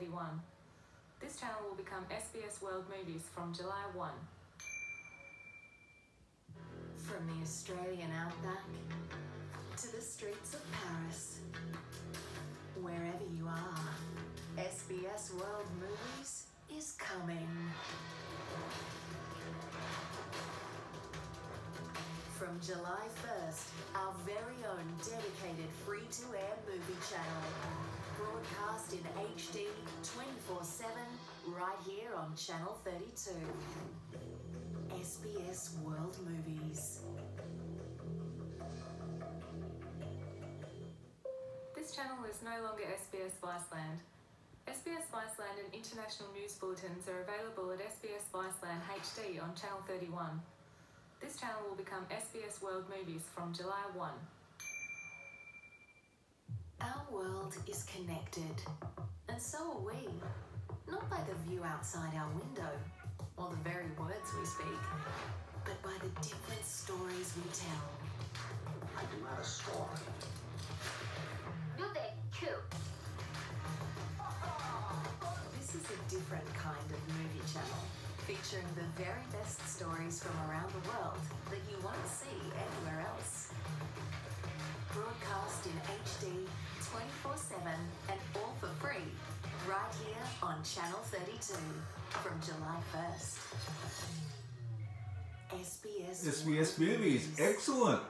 31. This channel will become SBS World Movies from July 1. From the Australian outback to the streets of Paris, wherever you are, SBS World Movies is coming. From July 1st, our very own dedicated free to air movie channel. Broadcast in HD 24 7 right here on Channel 32. SBS World Movies. This channel is no longer SBS Viceland. SBS Viceland and international news bulletins are available at SBS Viceland HD on Channel 31. This channel will become SBS World Movies from July 1. Our world is connected, and so are we. Not by the view outside our window or the very words we speak, but by the different stories we tell. I do have a story. You think cute. This is a different kind of movie channel, featuring the very best stories from around the world that you won't see anywhere else. Broadcast in HD 24 7 and on Channel 32 from July 1st. SBS, SBS Movies, excellent.